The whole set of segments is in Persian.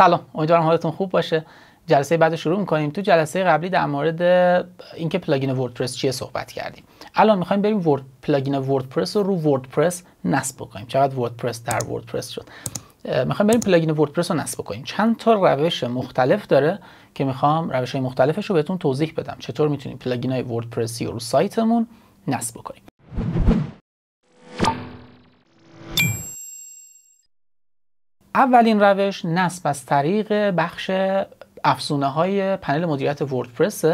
سلام امیدوارم حالتون خوب باشه. جلسه بعد شروع می‌کنیم. تو جلسه قبلی در مورد اینکه پلاگین وردپرس چیه صحبت کردیم. الان می‌خوایم بریم ورد پلاگین وردپرس رو رو وردپرس نصب بکنیم. چقدر وردپرس در وردپرس شد؟ می‌خوایم بریم پلاگین وردپرس رو نصب بکنیم. چند تا روش مختلف داره که می‌خوام روش های مختلفش رو بهتون توضیح بدم. چطور می‌تونیم پلاگین های وردپرسی رو سایتمون نصب بکنیم؟ اولین روش نصب از طریق بخش افزونه های پنل مدیریت وردپرس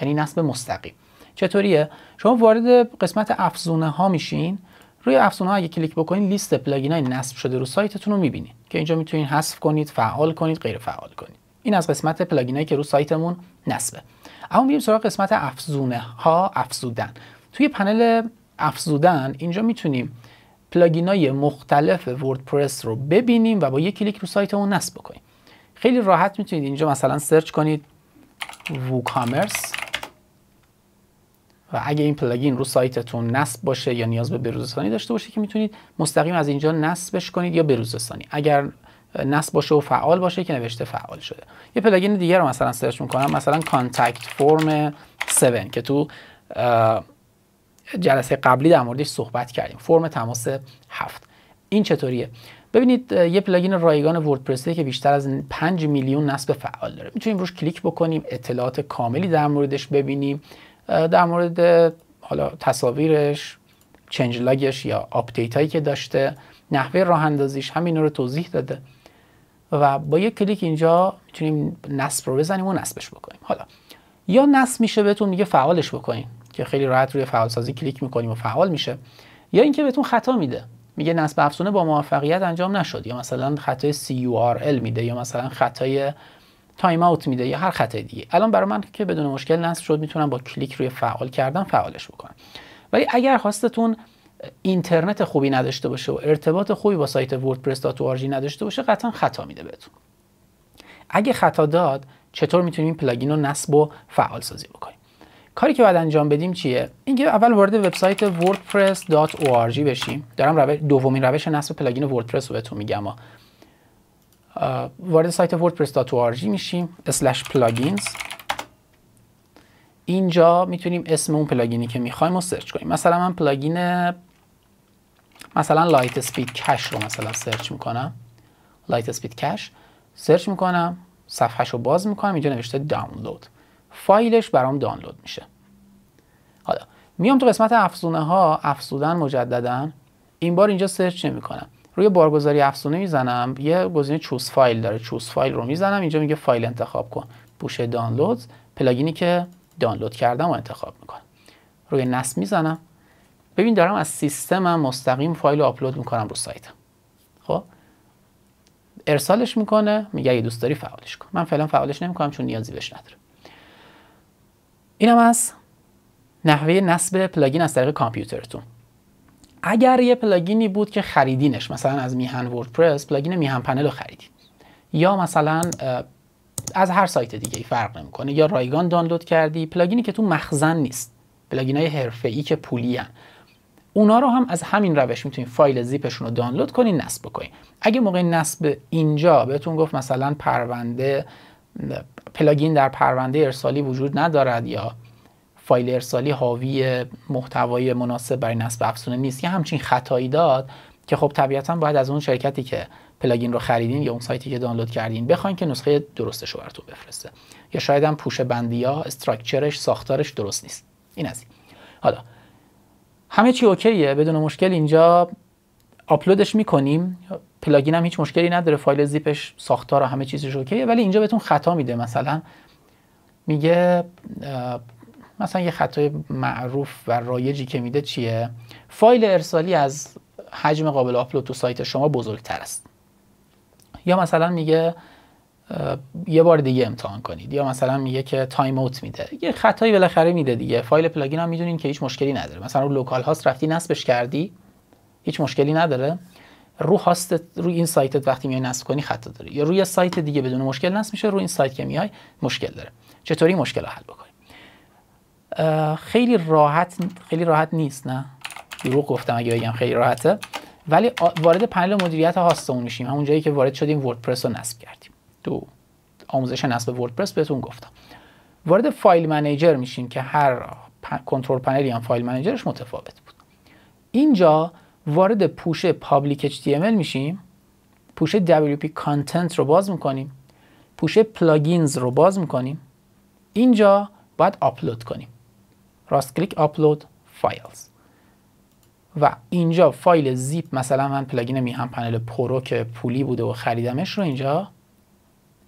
یعنی نصب مستقیم. چطوریه؟ شما وارد قسمت افزونه ها میشین روی افزونه ها اگه کلیک بکنید لیست پلاگین های نصب شده رو سایتتون رو می‌بینید که اینجا می‌تونید حذف کنید فعال کنید غیر فعال کنید. این از قسمت پلاگین هایی که رو سایتمون نصبه. اما میریم سراغ قسمت افزونه ها افزودن. توی پنل افزودن اینجا می‌تونیم پلاگین های مختلف وردپرس رو ببینیم و با یک کلیک رو سایتمون نصب بکنیم. خیلی راحت می‌تونید اینجا مثلا search کنید WooCommerce و اگه این پلاگین رو سایتتون نصب باشه یا نیاز به بروزرسانی داشته باشه که می‌تونید مستقیم از اینجا نصبش کنید یا بروزرسانی. اگر نصب باشه و فعال باشه که نوشته فعال شده. یه پلاگین دیگه رو مثلا search می‌کنم مثلا Contact Form 7 که تو جلسه قبلی در موردش صحبت کردیم. فرم تماس هفت. این چطوریه؟ ببینید یه پلاگین رایگان وردپرسی که بیشتر از 5 میلیون نصب فعال داره. می‌تونیم روش کلیک بکنیم اطلاعات کاملی در موردش ببینیم. در مورد حالا تصاویرش changelog ش یا update هایی که داشته نحوه راه اندازیش همین رو توضیح داده. و با یک کلیک اینجا می‌تونیم نصب رو بزنیم و نصبش بکنیم. حالا یا نصب میشه بهتون میگه فعالش بکنیم که خیلی راحت روی فعال سازی کلیک می‌کنیم و فعال میشه یا اینکه بهتون خطا میده. میگه نصب افزونه با موفقیت انجام نشد. یا مثلا خطای CURL میده یا مثلا خطای timeout میده یا هر خطای دیگه. الان برای من که بدون مشکل نصب شد می‌تونم با کلیک روی فعال کردن فعالش بکنم. ولی اگر خواستتون اینترنت خوبی نداشته باشه و ارتباط خوبی با سایت وردپرس .org نداشته باشه قطعا خطا میده بهتون. اگه خطا داد چطور می‌تونیم این پلاگین رو نصب و فعال سازی بکنیم؟ کاری که باید انجام بدیم چیه؟ اینکه اول وارد وبسایت wordpress.org بشیم. دارم روش دومین روش نصب پلاگین وردپرس رو بهتون میگم. وارد سایت wordpress.org میشیم slash plugins اینجا می‌تونیم اسم اون پلاگینی که می‌خوایم رو search کنیم. مثلا من پلاگین مثلا LiteSpeed Cache رو مثلا search می‌کنم. LiteSpeed Cache. search می‌کنم صفحهش رو باز می‌کنم اینجا نوشته دانلود فایلش برام دانلود میشه. حالا میام تو قسمت افزونه ها افزودن مجددا. این بار اینجا search نمی کنم روی بارگذاری افزونه می‌زنم یه گزینه choose file داره. choose file رو می‌زنم اینجا میگه فایل انتخاب کن. پوشه دانلود پلاگینی که دانلود کردم و انتخاب می‌کنم. روی نصب می‌زنم. ببین دارم از سیستمم مستقیم فایل رو آپلود می‌کنم رو سایتم. خب؟ ارسالش می‌کنه میگه اگه دوست داری فعالش کن. من فعلا فعالش نمی‌کنم چون نیازی بهش نداره اینم از نحوه نصب پلاگین از طریق کامپیوترتون. اگر یه پلاگینی بود که خریدینش مثلا از میهن وردپرس پلاگین میهن پنل رو خریدید یا مثلا از هر سایت دیگه ای فرق نمی‌کنه. یا رایگان دانلود کردی. پلاگینی که تو مخزن نیست. پلاگین های حرفه‌ای که پولی هن. اونا رو هم از همین روش می‌تونید فایل زیپشون رو دانلود کنین نصب بکنین اگه موقع نصب اینجا بهتون گفت مثلا پرونده پلاگین در پرونده ارسالی وجود ندارد یا فایل ارسالی حاوی محتوای مناسب برای نصب افزونه نیست. یا همچین خطایی داد که خب طبیعتا باید از اون شرکتی که پلاگین رو خریدین یا اون سایتی که دانلود کردین بخواین که نسخه درستش رو براتون بفرسته. یا شاید هم پوشه بندی ها structure ش ساختارش درست نیست. این از حالا همه چی okay ه بدون مشکل اینجا آپلودش می‌کنیم. پلاگین هم هیچ مشکلی نداره فایل زیپش ساختار و همه چیزش okay ه ولی اینجا بهتون خطا میده. مثلا میگه مثلا یه خطای معروف و رایجی که میده چیه؟ فایل ارسالی از حجم قابل آپلود تو سایت شما بزرگتر است. یا مثلا میگه یه بار دیگه امتحان کنید. یا مثلا میگه که timeout میده. یه خطایی بالاخره میده دیگه. فایل پلاگین هم می‌دونین که هیچ مشکلی نداره. مثلا رو localhost رفتی نصبش کردی هیچ مشکلی نداره. رو host روی این سایتت وقتی میای نصب کنی خطا داره یا روی سایت دیگه بدون مشکل نصب میشه روی این سایت که میای مشکل داره. چطوری مشکل رو حل بکنی؟ خیلی راحت خیلی راحت نیست نه؟ دروغ گفتم اگه بگم خیلی راحته. ولی وارد پنل مدیریت هاستمون میشیم. همون جایی که وارد شدیم وردپرس رو نصب کردیم. تو آموزش نصب وردپرس بهتون گفتم. وارد file manager میشیم که هر control panel ی هم file manager ش متفاوت بود. اینجا وارد پوشه public HTML میشیم. پوشه WP content رو باز می‌کنیم. پوشه plugins رو باز می‌کنیم. اینجا باید آپلود کنیم. راست کلیک upload files. و اینجا فایل زیپ مثلا من پلاگین میهن پنل پرو که پولی بوده و خریدمش رو اینجا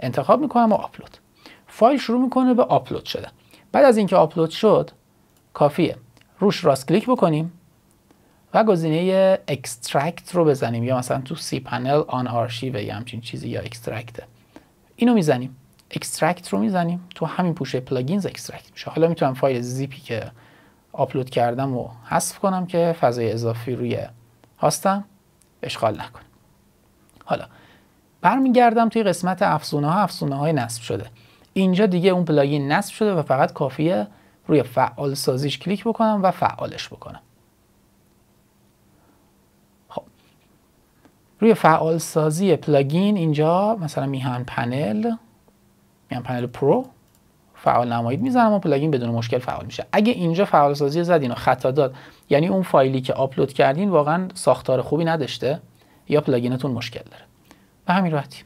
انتخاب می‌کنم و آپلود. فایل شروع می‌کنه به آپلود شدن بعد از اینکه آپلود شد کافیه. روش راست کلیک بکنیم. و گزینه extract رو بزنیم یا مثلا تو cPanel unarchive یا همچین چیزی یا extract اینو می‌زنیم. extract رو می‌زنیم. تو همین پوشه plugins extract میشه. حالا می‌تونم فایل زیپی که آپلود کردم و حذف کنم که فضای اضافی روی هاستم اشغال نکنه حالا برمیگردم توی قسمت افزونه ها افزونه های نصب شده. اینجا دیگه اون پلاگین نصب شده و فقط کافیه روی فعال سازیش کلیک بکنم و فعالش بکنم. روی فعال سازی پلاگین اینجا مثلا میهن پنل میهن پنل پرو فعال نمایید می‌زنم و پلاگین بدون مشکل فعال میشه. اگه اینجا فعال سازی زدین و خطا داد یعنی اون فایلی که آپلود کردین واقعا ساختار خوبی نداشته یا پلاگینتون مشکل داره. به همین راحتی.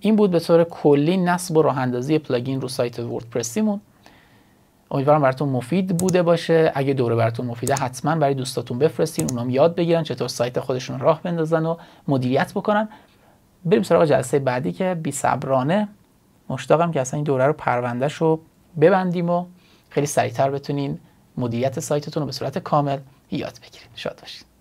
این بود به طور کلی نصب و راه اندازی پلاگین رو سایت وردپرسیمون. امیدوارم براتون مفید بوده باشه. اگه دوره براتون مفیده حتما برای دوستاتون بفرستین اونام یاد بگیرن چطور سایت خودشون راه بندازن و مدیریت بکنن. بریم سراغ جلسه بعدی که بی صبرانه مشتاقم که اصلا این دوره رو پروندهش رو ببندیم و خیلی سریعتر بتونین مدیریت سایتتون رو به صورت کامل یاد بگیرید شاد باشید